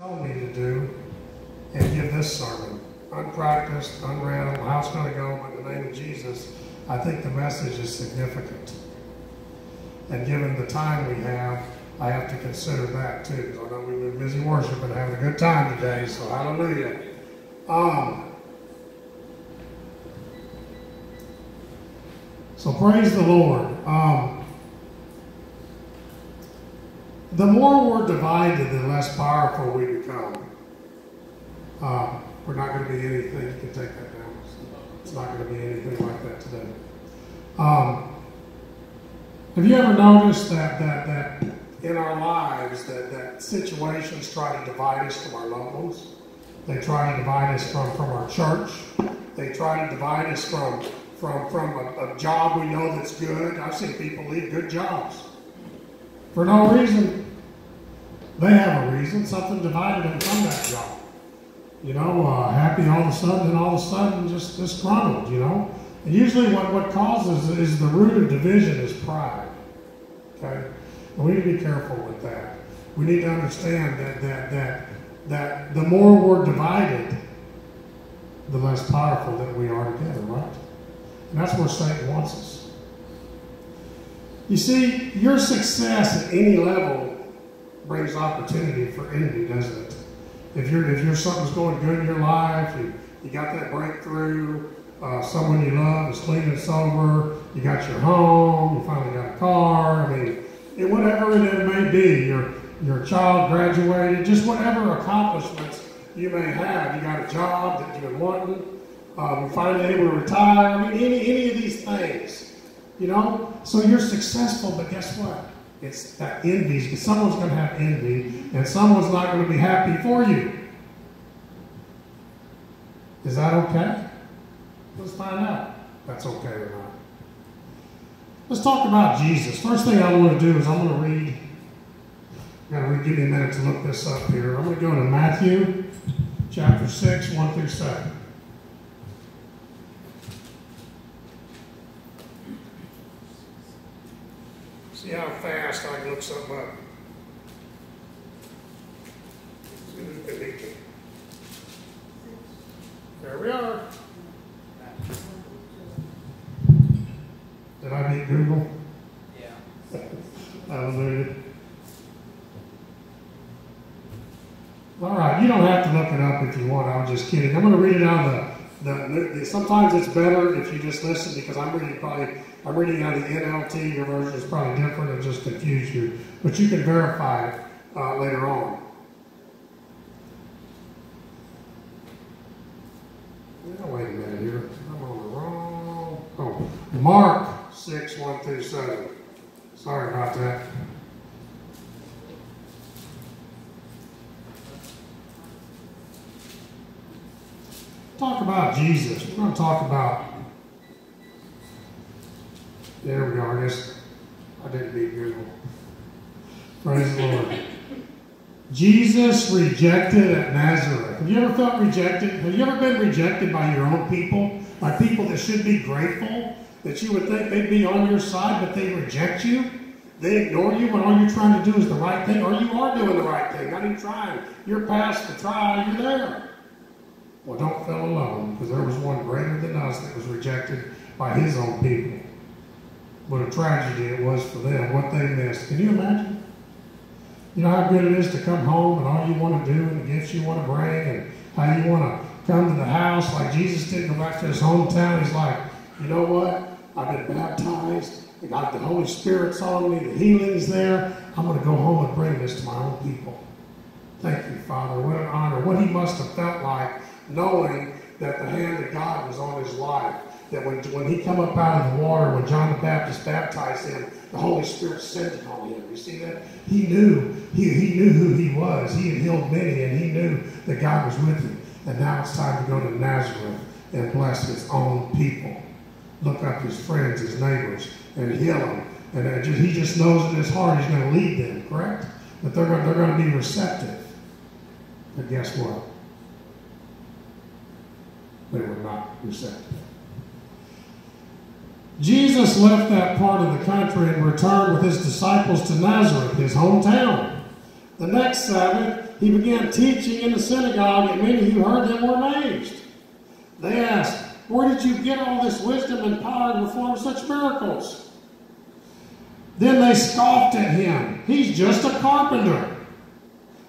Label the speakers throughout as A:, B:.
A: telling me to do and give this sermon. Unpracticed, unread, how it's going to go, but in the name of Jesus, I think the message is significant. And given the time we have, I have to consider that too. I know we've been busy worshiping and having a good time today, so hallelujah. Um, so praise the Lord. Um, the more we're divided, the less powerful we become. Uh, we're not going to be anything. You can take that down. It's not going to be anything like that today. Um, have you ever noticed that that that in our lives that that situations try to divide us from our loved ones? They try to divide us from from our church. They try to divide us from from from a, a job we know that's good. I've seen people leave good jobs for no reason. They have a reason. Something divided them from that job. You know, uh, happy all of a sudden, and all of a sudden just disgruntled, you know. And usually what, what causes is the root of division is pride. Okay? And we need to be careful with that. We need to understand that that that that the more we're divided, the less powerful that we are together, right? And that's where Satan wants us. You see, your success at any level brings opportunity for envy, doesn't it? If you're if you're something's going good in your life, you, you got that breakthrough, uh, someone you love is clean and sober, you got your home, you finally got a car, I mean, whatever it may be, your your child graduated, just whatever accomplishments you may have, you got a job that you've been wanting, um, you're finally able to retire, I mean, any any of these things, you know. So you're successful, but guess what? It's that envy. Someone's going to have envy, and someone's not going to be happy for you. Is that okay? Let's find out that's okay or not. Let's talk about Jesus. First thing I want to do is I'm going to read. I got to give me a minute to look this up here. I'm going to go to Matthew chapter 6, 1 through 7. See how fast I can look something up. There we are. Did I beat Google?
B: Yeah.
A: Hallelujah. All right, you don't have to look it up if you want. I'm just kidding. I'm going to read it out of the, the, the. Sometimes it's better if you just listen because I'm reading probably. I'm reading out of the NLT. Your version is probably different and just confuse you, but you can verify it uh, later on. Now, wait a minute here. I'm on the wrong. Oh, Mark 6, 1 through 7. Sorry about that. Talk about Jesus. We're going to talk about. There we go. I guess I didn't beat Google. Praise the Lord. Jesus rejected at Nazareth. Have you ever felt rejected? Have you ever been rejected by your own people? By people that should be grateful? That you would think they'd be on your side, but they reject you? They ignore you when all you're trying to do is the right thing, or you are doing the right thing. Not even trying. You're past the trial, you're there. Well, don't feel alone, because there was one greater than us that was rejected by his own people. What a tragedy it was for them, what they missed. Can you imagine? You know how good it is to come home and all you want to do and the gifts you want to bring and how you want to come to the house like Jesus did go back to his hometown. He's like, you know what? I've been baptized. I got the Holy Spirit's on me. The healing's there. I'm going to go home and bring this to my own people. Thank you, Father. What an honor. What he must have felt like knowing that the hand of God was on his life. That when, when he come up out of the water, when John the Baptist baptized him, the Holy Spirit sent on him. You see that? He knew. He, he knew who he was. He had healed many, and he knew that God was with him. And now it's time to go to Nazareth and bless his own people. Look up his friends, his neighbors, and heal them. And just, he just knows in his heart he's going to lead them, correct? That they're they're going to be receptive. But guess what? They were not receptive. Jesus left that part of the country and returned with his disciples to Nazareth, his hometown. The next Sabbath, he began teaching in the synagogue, and many who heard him were amazed. They asked, Where did you get all this wisdom and power to perform such miracles? Then they scoffed at him. He's just a carpenter,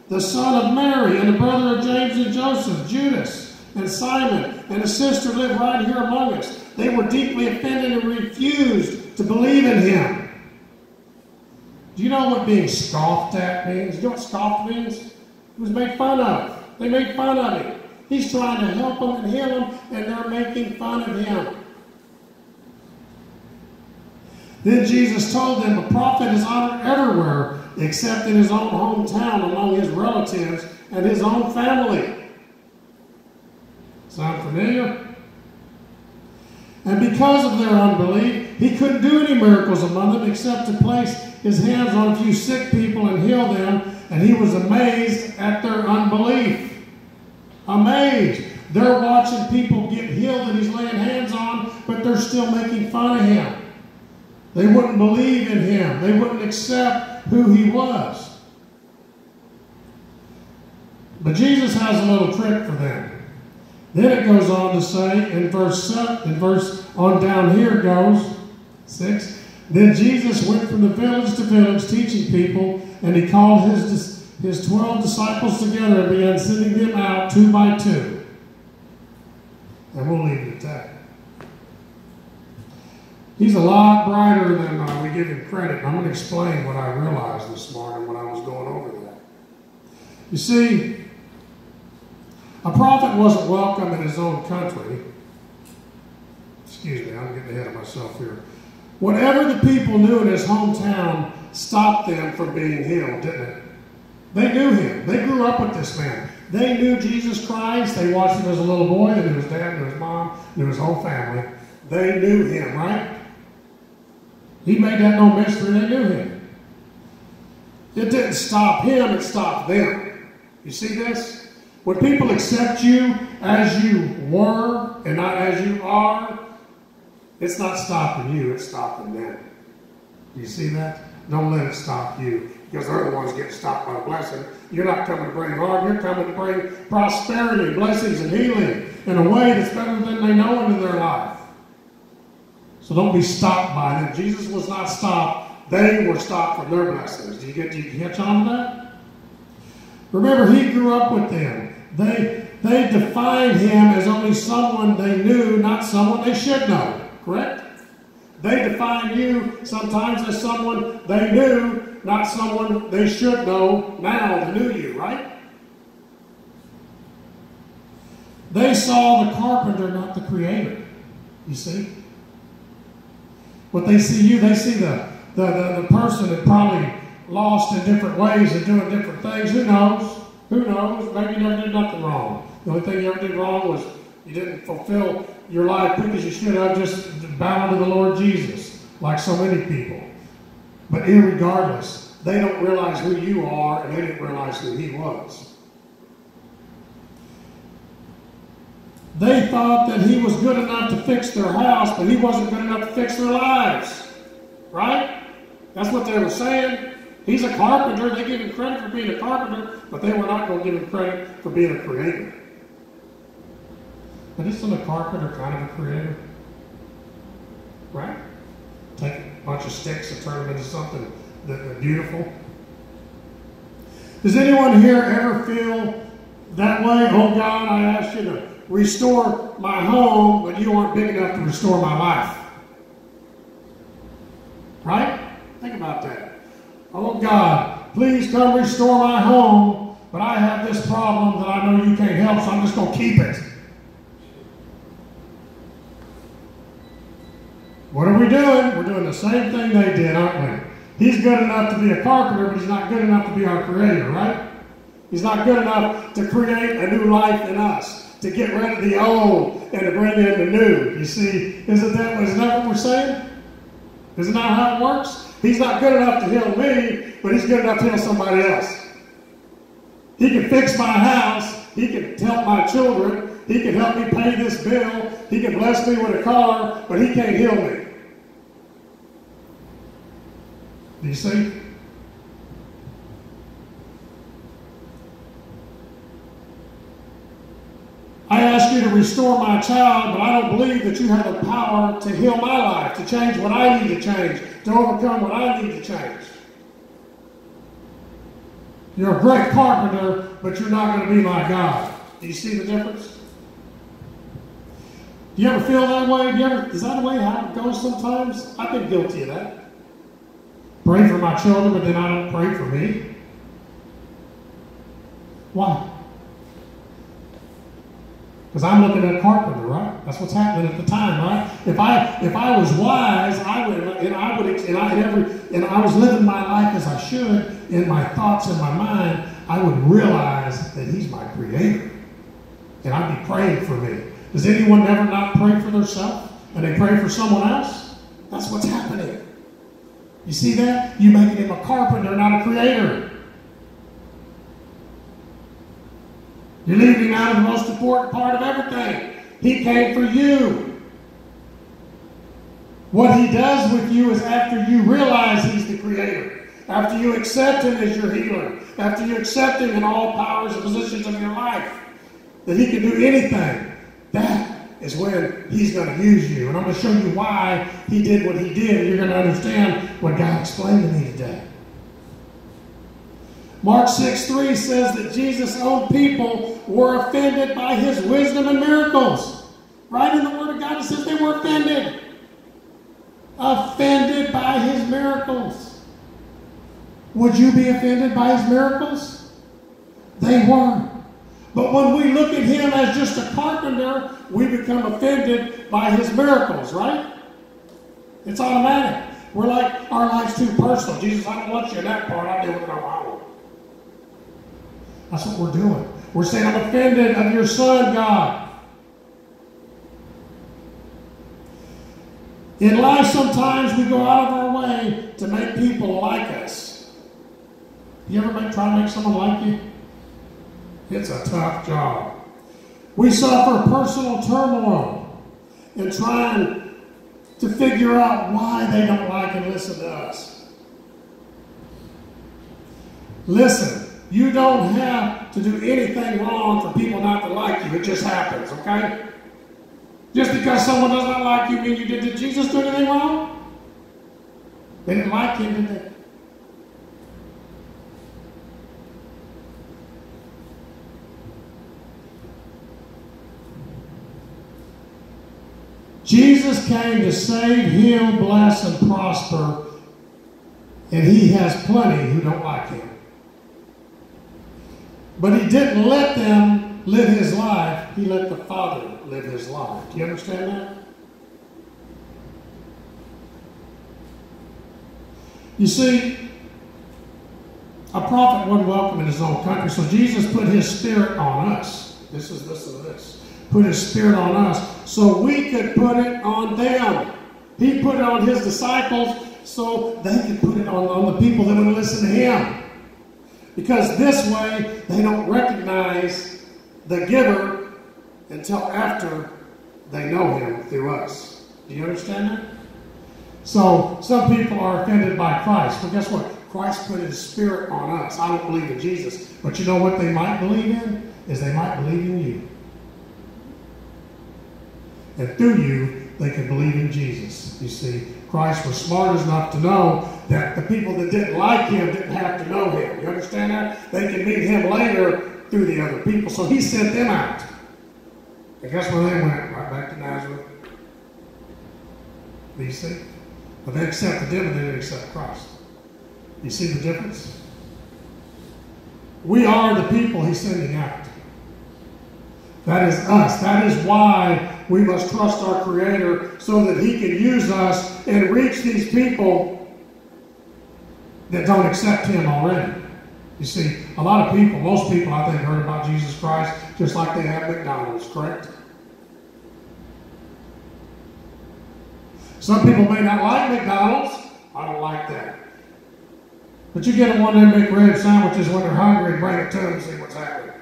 A: the son of Mary, and the brother of James and Joseph, Judas, and Simon, and his sister live right here among us. They were deeply offended and refused to believe in him. Do you know what being scoffed at means? Do you know what scoffed means? It was made fun of. They made fun of him. He's trying to help them and heal them, and they're making fun of him. Then Jesus told them, A prophet is honored everywhere except in his own hometown, among his relatives and his own family. Sound familiar? And because of their unbelief, he couldn't do any miracles among them except to place his hands on a few sick people and heal them. And he was amazed at their unbelief. Amazed. They're watching people get healed that he's laying hands on, but they're still making fun of him. They wouldn't believe in him. They wouldn't accept who he was. But Jesus has a little trick for them. Then it goes on to say in verse seven, in verse on down here goes six. Then Jesus went from the village to village teaching people, and he called his his twelve disciples together and began sending them out two by two. And we'll leave it at that. He's a lot brighter than uh, we give him credit. I'm going to explain what I realized this morning when I was going over that. You see, a prophet wasn't welcome in his own country. Excuse me, I'm getting ahead of myself here. Whatever the people knew in his hometown stopped them from being healed, didn't it? They knew him. They grew up with this man. They knew Jesus Christ. They watched him as a little boy. They knew his dad, knew his mom, knew his whole family. They knew him, right? He made that no mystery. They knew him. It didn't stop him, it stopped them. You see this? When people accept you as you were and not as you are, it's not stopping you, it's stopping them. Do you see that? Don't let it stop you because they're the ones getting stopped by blessing. You're not coming to bring harm, you're coming to bring prosperity, blessings, and healing in a way that's better than they know into their life. So don't be stopped by them. Jesus was not stopped. They were stopped from their blessings. Do you get do you catch on to that? Remember, he grew up with them. They they defined him as only someone they knew, not someone they should know. Correct? They define you sometimes as someone they knew, not someone they should know now that knew you, right? They saw the carpenter, not the creator. You see? What they see you, they see the, the, the, the person that probably lost in different ways and doing different things. Who knows? Who knows? Maybe you never did nothing wrong. The only thing you ever did wrong was you didn't fulfill your life quick as you should have, just bow to the Lord Jesus, like so many people. But regardless, they don't realize who you are, and they didn't realize who He was. They thought that He was good enough to fix their house, but He wasn't good enough to fix their lives. Right? That's what they were saying. He's a carpenter. They give him credit for being a carpenter, but they were not going to give him credit for being a creator. But isn't a carpenter kind of a creator? Right? Take a bunch of sticks and turn them into something that, beautiful. Does anyone here ever feel that way? Oh God, I ask you to restore my home, but you aren't big enough to restore my life. Right? Think about that. Oh God, please come restore my home, but I have this problem that I know you can't help, so I'm just going to keep it. What are we doing? We're doing the same thing they did, aren't we? He's good enough to be a carpenter, but he's not good enough to be our creator, right? He's not good enough to create a new life in us, to get rid of the old and to bring in the new. You see, isn't that, isn't that what we're saying? Isn't that how it works? He's not good enough to heal me, but he's good enough to heal somebody else. He can fix my house. He can help my children. He can help me pay this bill. He can bless me with a car, but he can't heal me. Do you see? I ask you to restore my child, but I don't believe that you have the power to heal my life, to change what I need to change, to overcome what I need to change. You're a great carpenter, but you're not going to be my God. Do you see the difference? Do you ever feel that way? Do you ever, is that the way how it goes sometimes? I've been guilty of that. Pray for my children, but then I don't pray for me. Why? Because I'm looking at a carpenter, right? That's what's happening at the time, right? If I if I was wise, I would and I would and I and every and I was living my life as I should in my thoughts in my mind, I would realize that He's my creator. And I'd be praying for me. Does anyone ever not pray for themselves? And they pray for someone else? That's what's happening. You see that? You making him a carpenter, not a creator. You're leaving out the most important part of everything. He came for you. What he does with you is after you realize he's the creator, after you accept him as your healer, after you accept him in all powers and positions of your life, that he can do anything. That is when he's going to use you. And I'm going to show you why he did what he did. You're going to understand what God explained to me today. Mark 6 3 says that Jesus' own people were offended by his wisdom and miracles. Right in the Word of God, it says they were offended. Offended by his miracles. Would you be offended by his miracles? They were. But when we look at him as just a carpenter, we become offended by his miracles, right? It's automatic. We're like, our life's too personal. Jesus, I don't want you in that part. I do my own. That's what we're doing. We're saying, I'm offended of your son, God. In life, sometimes we go out of our way to make people like us. You ever make, try to make someone like you? It's a tough job. We suffer personal turmoil in trying to figure out why they don't like and listen to us. Listen, you don't have to do anything wrong for people not to like you. It just happens, okay? Just because someone does not like you mean you did. Did Jesus do anything wrong? They didn't like him, did they? Jesus came to save, heal, bless, and prosper, and he has plenty who don't like him. But he didn't let them live his life, he let the Father live his life. Do you understand that? You see, a prophet wasn't welcome in his own country, so Jesus put his spirit on us. This is this and this put his spirit on us so we could put it on them. He put it on his disciples so they could put it on, on the people that would listen to him. Because this way, they don't recognize the giver until after they know him through us. Do you understand that? So, some people are offended by Christ. But guess what? Christ put his spirit on us. I don't believe in Jesus. But you know what they might believe in? Is they might believe in you. And through you, they could believe in Jesus. You see, Christ was smart enough to know that the people that didn't like him didn't have to know him. You understand that? They could meet him later through the other people. So he sent them out. And guess where they went? Right back to Nazareth. See? But they accepted him and they didn't accept Christ. You see the difference? We are the people he's sending out. That is us. That is why we must trust our Creator so that He can use us and reach these people that don't accept Him already. You see, a lot of people, most people I think heard about Jesus Christ just like they have McDonald's, correct? Some people may not like McDonald's. I don't like that. But you get them one of them big red sandwiches when they're hungry and bring it to them and see what's happening.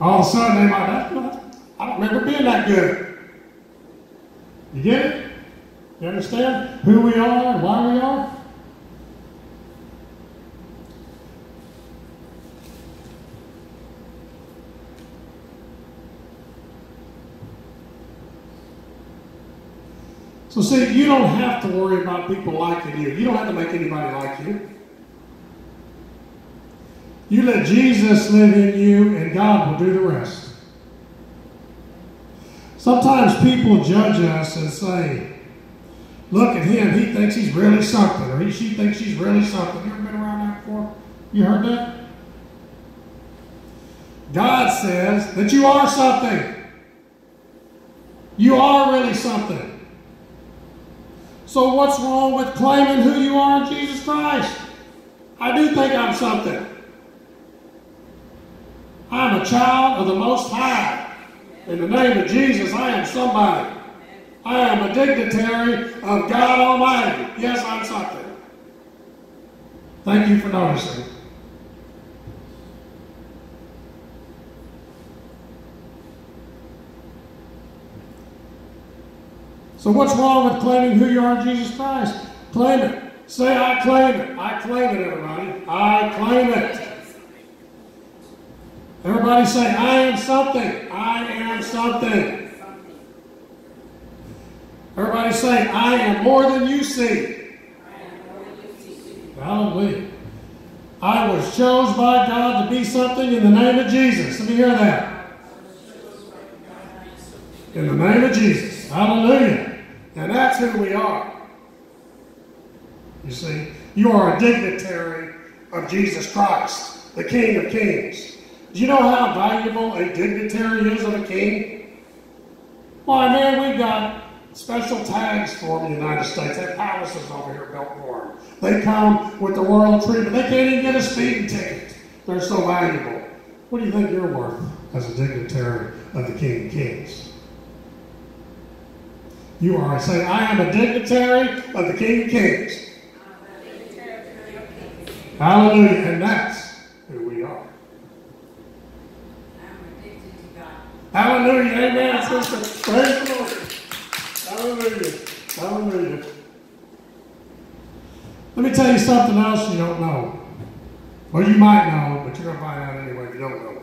A: All of a sudden, they might, I don't remember being that good. You get it? You understand who we are and why we are? So, see, you don't have to worry about people liking you. You don't have to make anybody like you. You let Jesus live in you, and God will do the rest. Sometimes people judge us and say, Look at him, he thinks he's really something, or he, she thinks she's really something. You ever been around that before? You heard that? God says that you are something. You are really something. So, what's wrong with claiming who you are in Jesus Christ? I do think I'm something. I'm a child of the Most High. In the name of Jesus, I am somebody. I am a dignitary of God Almighty. Yes, I'm something. Thank you for noticing. So what's wrong with claiming who you are in Jesus Christ? Claim it. Say, I claim it. I claim it, everybody. I claim it. Everybody say, I am something. I am something. Everybody say, I am more than you see. Hallelujah. I was chosen by God to be something in the name of Jesus. Let me hear that. In the name of Jesus. Hallelujah. And that's who we are. You see, you are a dignitary of Jesus Christ, the King of Kings. Do you know how valuable a dignitary is of a king? Why, man, we've got special tags for them in the United States. They have palaces over here built for them. They come with the royal treatment. They can't even get a speeding ticket. They're so valuable. What do you think you're worth as a dignitary of the King of Kings? You are. I say, I am a dignitary of the King of Kings. Hallelujah. And that's who we are. Hallelujah. Amen, sister. Praise the Lord. Hallelujah. Hallelujah. Let me tell you something else you don't know. Well, you might know, but you're going to find out anyway if you don't know.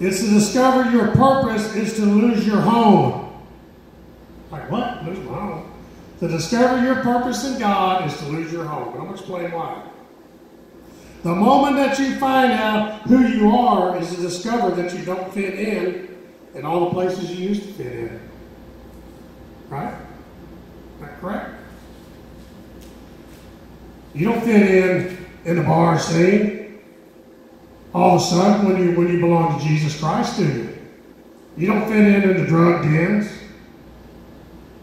A: It's to discover your purpose is to lose your home. Like, what? Lose my home? To discover your purpose in God is to lose your home. I'm going to explain why. The moment that you find out who you are is to discover that you don't fit in in all the places you used to fit in. Right? Is that correct? You don't fit in in the bar scene all of a sudden when you when you belong to Jesus Christ, do you? You don't fit in in the drug dens.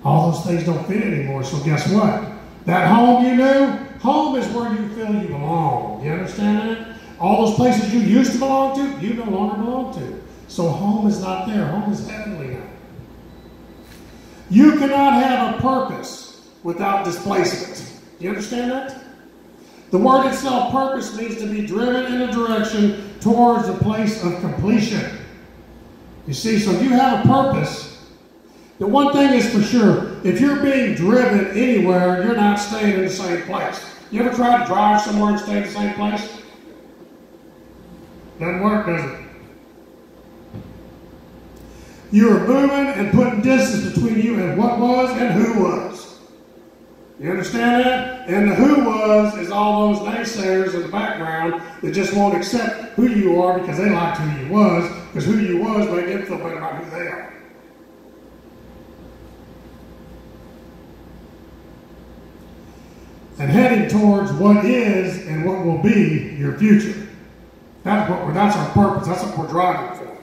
A: All those things don't fit anymore. So guess what? That home you knew, home is where you feel you belong. You understand that? All those places you used to belong to, you no longer belong to. So home is not there. Home is heavenly now. You cannot have a purpose without displacement. Do you understand that? The word itself, purpose, means to be driven in a direction towards a place of completion. You see, so if you have a purpose, the one thing is for sure, if you're being driven anywhere, you're not staying in the same place. You ever tried to drive somewhere and stay in the same place? Doesn't work, does it? You're moving and putting distance between you and what was and who was. You understand that? And the who was is all those naysayers in the background that just won't accept who you are because they liked who you was, because who you was made them feel better about who they are. And heading towards what is and what will be your future. That's what that's our purpose. That's what we're driving for.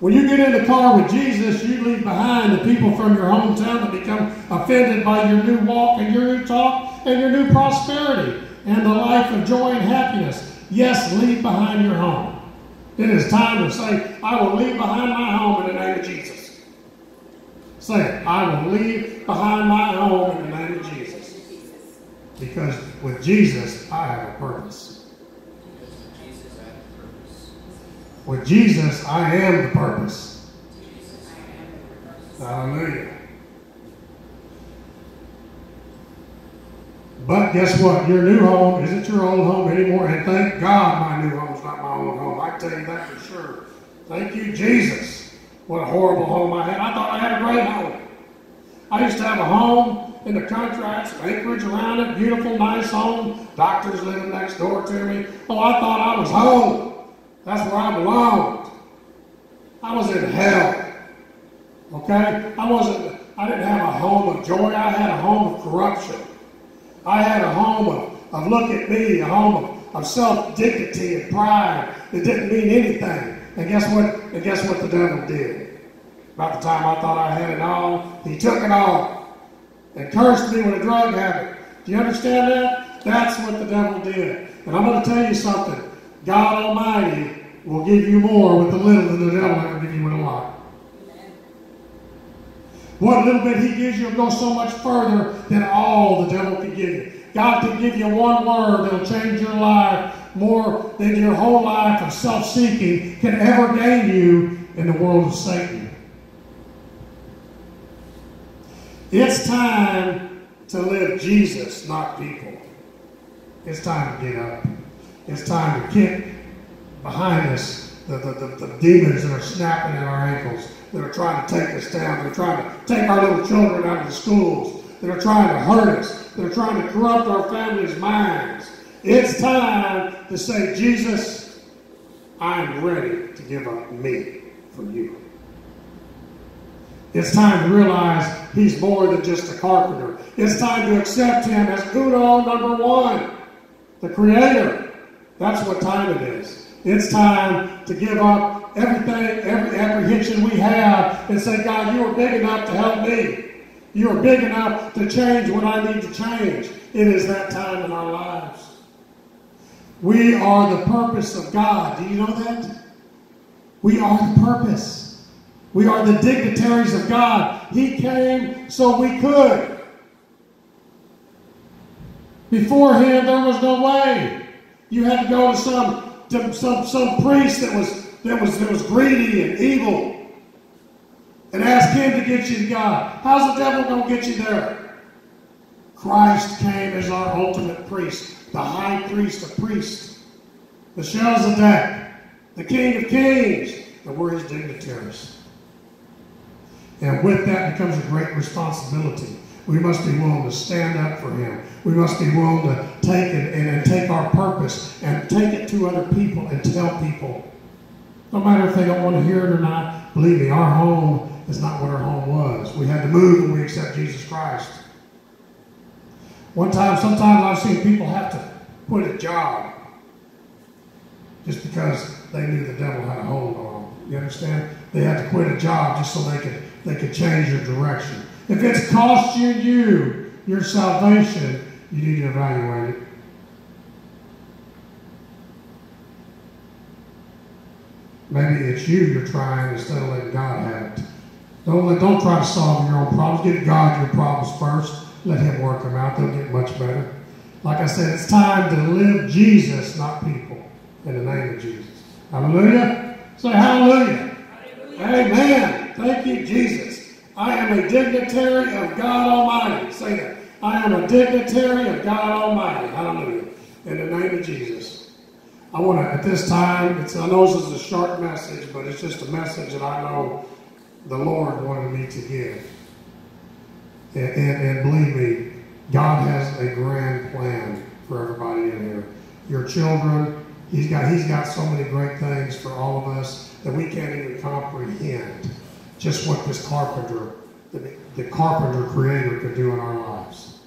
A: When you get in the car with Jesus, you leave behind the people from your hometown that become offended by your new walk and your new talk and your new prosperity and the life of joy and happiness. Yes, leave behind your home. It is time to say, I will leave behind my home in the name of Jesus. Say. I will leave behind my home in the name of Jesus. Because with Jesus, I have a purpose. With Jesus, I am the purpose. Hallelujah. But guess what? Your new home isn't your old home anymore. And thank God my new home is not my old home. I tell you that for sure. Thank you, Jesus. What a horrible home I had. I thought I had a great home. I used to have a home in the. I acreage around it, beautiful, nice home. Doctors living next door to me. Oh, I thought I was home. That's where I belonged. I was in hell. Okay? I wasn't, I didn't have a home of joy. I had a home of corruption. I had a home of, of look at me, a home of, of self-dignity and pride It didn't mean anything. And guess what? And guess what the devil did? About the time I thought I had it all, he took it all and cursed me with a drug habit. Do you understand that? That's what the devil did. And I'm going to tell you something. God Almighty will give you more with the little than the devil ever give you with a lot. What little bit he gives you will go so much further than all the devil can give you. God can give you one word that'll change your life more than your whole life of self-seeking can ever gain you in the world of Satan. It's time to live Jesus, not people. It's time to get up. It's time to kick behind us the, the, the, the demons that are snapping at our ankles, that are trying to take us down, that are trying to take our little children out of the schools, that are trying to hurt us, that are trying to corrupt our families' minds. It's time to say, Jesus, I'm ready to give up me for you. It's time to realize he's more than just a carpenter. It's time to accept him as Uno number one, the creator. That's what time it is. It's time to give up everything, every apprehension we have, and say, God, you are big enough to help me. You are big enough to change what I need to change. It is that time in our lives. We are the purpose of God. Do you know that? We are the purpose. We are the dignitaries of God. He came so we could. Beforehand, there was no way. You had to go to some to some some priest that was that was that was greedy and evil and ask him to get you to God. How's the devil going to get you there? Christ came as our ultimate priest, the high priest the priest, the Melchizedek, the King of Kings, and we're his dignitaries. And with that becomes a great responsibility. We must be willing to stand up for him. We must be willing to take it and, and take our purpose and take it to other people and tell people. No matter if they don't want to hear it or not, believe me, our home is not what our home was. We had to move when we accept Jesus Christ. One time, sometimes I've seen people have to quit a job just because they knew the devil had a hold on them. You understand? They had to quit a job just so they could they could change your direction. If it's cost you you your salvation, you need to evaluate it. Maybe it's you you're trying instead of letting God have it. Don't, let, don't try to solve your own problems. Give God your problems first. Let Him work them out. They'll get much better. Like I said, it's time to live Jesus, not people. In the name of Jesus. Hallelujah. Say hallelujah. hallelujah. Amen. Thank you, Jesus. I am a dignitary of God Almighty. Say that. I am a dignitary of God Almighty. Hallelujah. In the name of Jesus. I want to, at this time, it's, I know this is a short message, but it's just a message that I know the Lord wanted me to give. And, and, and believe me, God has a grand plan for everybody in here. Your children, He's got, he's got so many great things for all of us that we can't even comprehend just what this carpenter, the, the carpenter creator could do in our lives.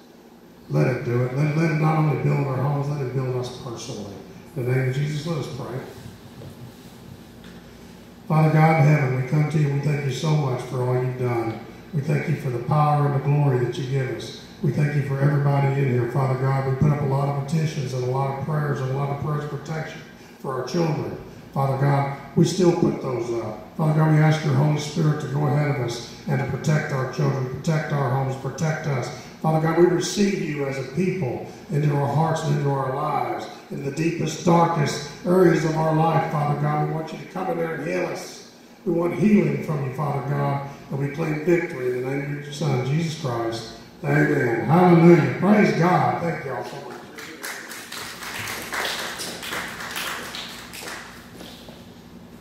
A: Let him do it. Let, let him not only build our homes, let him build us personally. In the name of Jesus, let us pray. Father God in heaven, we come to you. We thank you so much for all you've done. We thank you for the power and the glory that you give us. We thank you for everybody in here, Father God. We put up a lot of petitions and a lot of prayers and a lot of prayers of protection for our children. Father God, we still put those up. Father God, we ask your Holy Spirit to go ahead of us and to protect our children, protect our homes, protect us. Father God, we receive you as a people into our hearts and into our lives, in the deepest, darkest areas of our life, Father God. We want you to come in there and heal us. We want healing from you, Father God, and we claim victory in the name of your Son, Jesus Christ. Amen. Hallelujah. Praise God. Thank y'all so much.